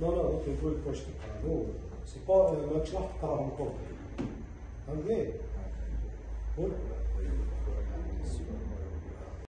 لا لا هو كيقول لك واش تقرأ. سي با ماكش راح تقراهم كل فهمتني؟